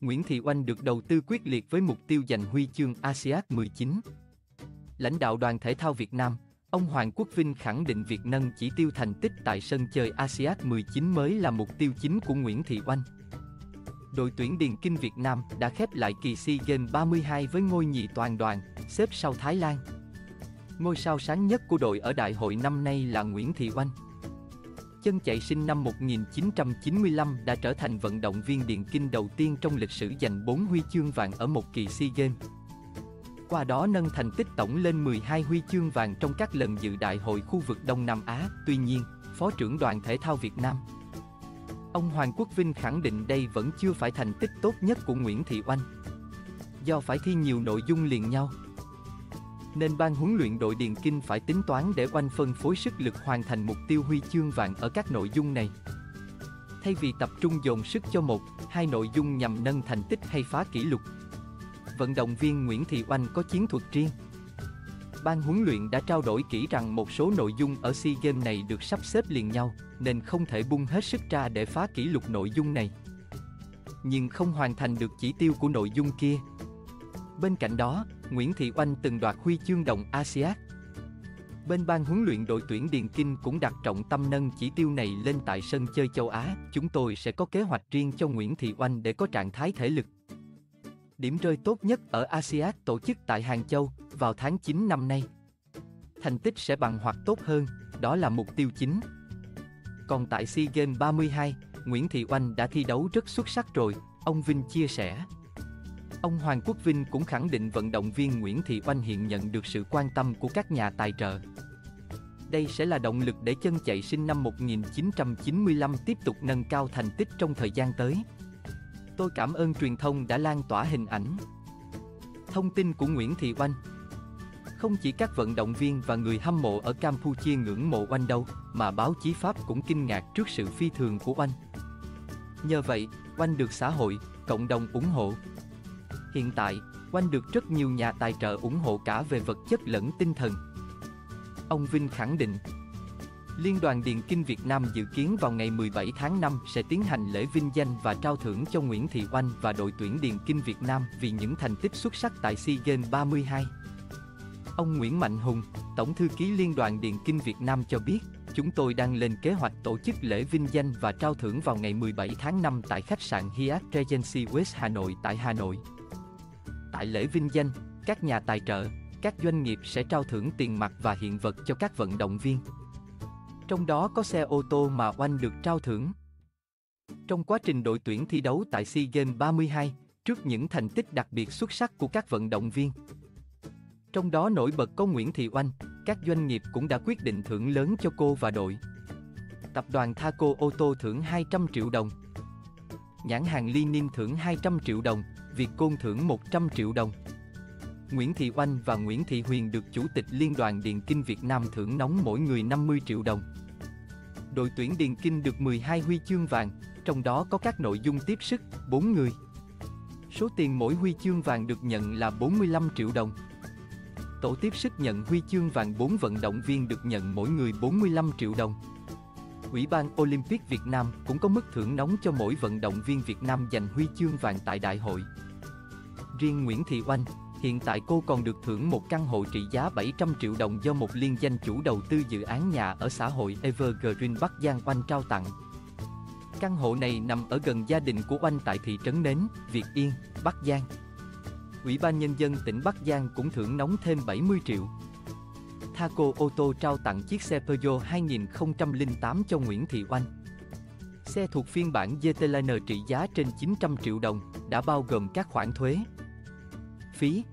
Nguyễn Thị Oanh được đầu tư quyết liệt với mục tiêu giành huy chương ASEAN 19. Lãnh đạo đoàn thể thao Việt Nam, ông Hoàng Quốc Vinh khẳng định việc nâng chỉ tiêu thành tích tại sân chơi ASEAN 19 mới là mục tiêu chính của Nguyễn Thị Oanh. Đội tuyển điền kinh Việt Nam đã khép lại kỳ SEA Games 32 với ngôi nhì toàn đoàn, xếp sau Thái Lan. Ngôi sao sáng nhất của đội ở đại hội năm nay là Nguyễn Thị Oanh. Chân chạy sinh năm 1995 đã trở thành vận động viên điền kinh đầu tiên trong lịch sử giành 4 huy chương vàng ở một kỳ SEA Games. Qua đó nâng thành tích tổng lên 12 huy chương vàng trong các lần dự đại hội khu vực Đông Nam Á. Tuy nhiên, Phó trưởng đoàn thể thao Việt Nam, ông Hoàng Quốc Vinh khẳng định đây vẫn chưa phải thành tích tốt nhất của Nguyễn Thị Oanh. Do phải thi nhiều nội dung liền nhau, nên ban huấn luyện đội Điền Kinh phải tính toán để Oanh phân phối sức lực hoàn thành mục tiêu huy chương vàng ở các nội dung này. Thay vì tập trung dồn sức cho một, hai nội dung nhằm nâng thành tích hay phá kỷ lục, vận động viên Nguyễn Thị Oanh có chiến thuật riêng. Ban huấn luyện đã trao đổi kỹ rằng một số nội dung ở SEA Games này được sắp xếp liền nhau, nên không thể bung hết sức ra để phá kỷ lục nội dung này. Nhưng không hoàn thành được chỉ tiêu của nội dung kia. Bên cạnh đó, Nguyễn Thị Oanh từng đoạt huy chương đồng ASEAN. Bên ban huấn luyện đội tuyển Điền Kinh cũng đặt trọng tâm nâng chỉ tiêu này lên tại sân chơi châu Á. Chúng tôi sẽ có kế hoạch riêng cho Nguyễn Thị Oanh để có trạng thái thể lực. Điểm rơi tốt nhất ở ASEAN tổ chức tại Hàng Châu vào tháng 9 năm nay. Thành tích sẽ bằng hoặc tốt hơn, đó là mục tiêu chính. Còn tại SEA Games 32, Nguyễn Thị Oanh đã thi đấu rất xuất sắc rồi, ông Vinh chia sẻ. Ông Hoàng Quốc Vinh cũng khẳng định vận động viên Nguyễn Thị Oanh hiện nhận được sự quan tâm của các nhà tài trợ. Đây sẽ là động lực để chân chạy sinh năm 1995 tiếp tục nâng cao thành tích trong thời gian tới. Tôi cảm ơn truyền thông đã lan tỏa hình ảnh. Thông tin của Nguyễn Thị Oanh Không chỉ các vận động viên và người hâm mộ ở Campuchia ngưỡng mộ Oanh đâu, mà báo chí Pháp cũng kinh ngạc trước sự phi thường của Oanh. Nhờ vậy, Oanh được xã hội, cộng đồng ủng hộ. Hiện tại, Oanh được rất nhiều nhà tài trợ ủng hộ cả về vật chất lẫn tinh thần. Ông Vinh khẳng định, Liên đoàn Điền Kinh Việt Nam dự kiến vào ngày 17 tháng 5 sẽ tiến hành lễ vinh danh và trao thưởng cho Nguyễn Thị Oanh và đội tuyển Điền Kinh Việt Nam vì những thành tích xuất sắc tại SEA Games 32. Ông Nguyễn Mạnh Hùng, Tổng thư ký Liên đoàn Điền Kinh Việt Nam cho biết, chúng tôi đang lên kế hoạch tổ chức lễ vinh danh và trao thưởng vào ngày 17 tháng 5 tại khách sạn Hyatt Regency West Hà Nội tại Hà Nội. Tại lễ vinh danh, các nhà tài trợ, các doanh nghiệp sẽ trao thưởng tiền mặt và hiện vật cho các vận động viên. Trong đó có xe ô tô mà Oanh được trao thưởng. Trong quá trình đội tuyển thi đấu tại SEA Games 32, trước những thành tích đặc biệt xuất sắc của các vận động viên. Trong đó nổi bật có Nguyễn Thị Oanh, các doanh nghiệp cũng đã quyết định thưởng lớn cho cô và đội. Tập đoàn Thaco ô tô thưởng 200 triệu đồng. Nhãn hàng Lenin thưởng 200 triệu đồng, Việt Côn thưởng 100 triệu đồng. Nguyễn Thị Oanh và Nguyễn Thị Huyền được Chủ tịch Liên đoàn Điền Kinh Việt Nam thưởng nóng mỗi người 50 triệu đồng. Đội tuyển Điền Kinh được 12 huy chương vàng, trong đó có các nội dung tiếp sức, 4 người. Số tiền mỗi huy chương vàng được nhận là 45 triệu đồng. Tổ tiếp sức nhận huy chương vàng 4 vận động viên được nhận mỗi người 45 triệu đồng. Ủy ban Olympic Việt Nam cũng có mức thưởng nóng cho mỗi vận động viên Việt Nam giành huy chương vàng tại đại hội. Riêng Nguyễn Thị Oanh, hiện tại cô còn được thưởng một căn hộ trị giá 700 triệu đồng do một liên danh chủ đầu tư dự án nhà ở xã hội Evergreen Bắc Giang Oanh trao tặng. Căn hộ này nằm ở gần gia đình của Oanh tại thị trấn Nến, Việt Yên, Bắc Giang. Ủy ban Nhân dân tỉnh Bắc Giang cũng thưởng nóng thêm 70 triệu. Thaco ô tô trao tặng chiếc xe Peugeot 2008 cho Nguyễn Thị Oanh. Xe thuộc phiên bản GT Liner trị giá trên 900 triệu đồng, đã bao gồm các khoản thuế, phí,